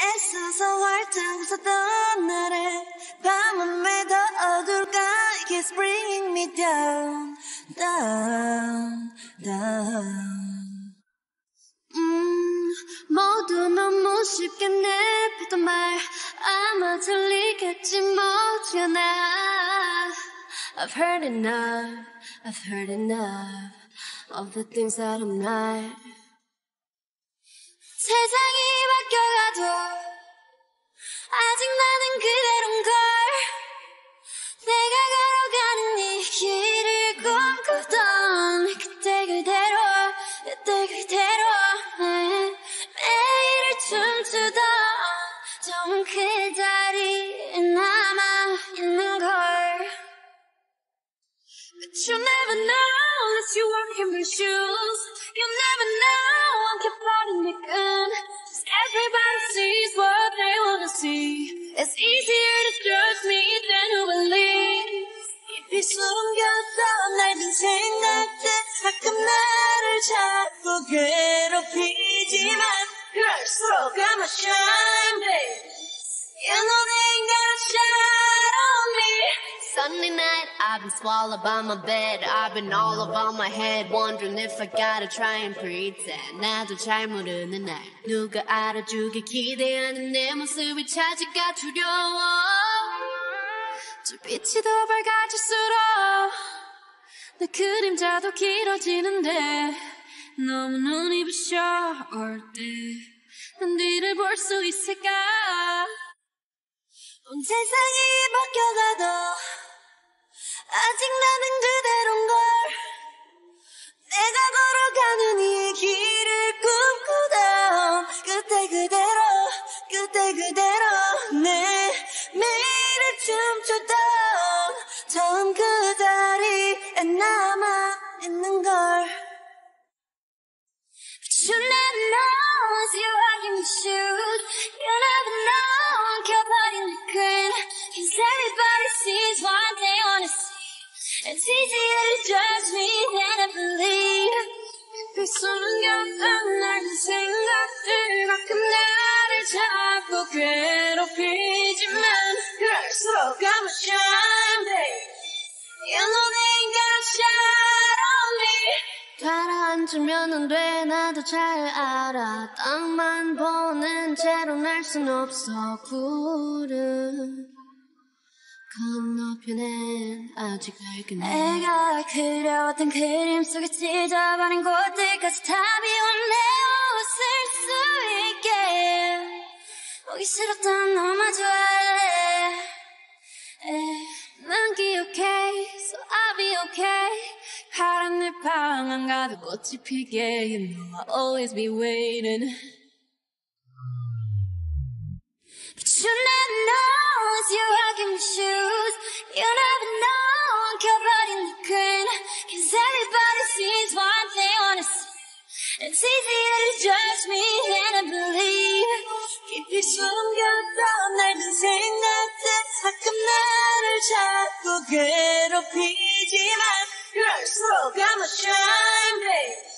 애써서 활짝 웃었던 나를 밤은 왜 더 어둘까 It keeps bringing me down down down 음 모두 너무 쉽게 내뱉던 말 아마 들리겠지 못지않아 I've heard enough I've heard enough of the things that I'm not 좋은 그 자리에 남아 있는 걸 But you never know unless you walk in my shoes You never know I'm kept out in the gun Cause everybody sees what they wanna see It's easier to judge me than to believe 깊이 숨겼던 낡은 생각들 가끔 나를 자꾸 괴롭히지만 그럴수록 I'm a shine babe You know they ain't gonna shine on me Sunday night, I've been swallowed by my bed. I've been all about my head, wondering if I gotta try and pretend. 나도 잘 모르는 날, 누가 알아주길 기대하는 내 모습을 찾기가 두려워. 저 빛이 더 밝아질수록 내 그림자도 길어지는데 너무 눈이 부셔 올 때. 난 뒤를 볼 수 있을까? 온 세상이 바뀌어가도 아직 나는 그대로인 걸. 내가 걸어가는 이 길을 꿈꾸던 그때 그대로 그때 그대로 내 매일을 춤추던 처음 그 자리에 남아 있는 걸. But you never know as you're walking the shoes. Easier to judge me than to believe. 그 숨겼던 낡은 생각들 가끔 나를 자꾸 괴롭히지만 그럴수록 I'm a shine babe. You know they gonna shine on me. 가라앉으면 돼 나도 잘 알아 땅만 보는 채로 날 순 없어 구름 건너편엔 아직 밝은 해 내가 그려왔던 그림 속에 찢어버린 곳들까지 다 비웠네 웃을 수 있게 보기 싫었던 너마저 할래 에, 난 기억해 So I'll be okay 파란 늘방 한가득 꽃이 피게 You know I'll always be waiting But you never know as you're walking the shoes It's easier to judge me than to believe 깊이 숨겼던 낡은 생각들 가끔 나를 자꾸 괴롭히지만 그럴수록 I'm a shine babe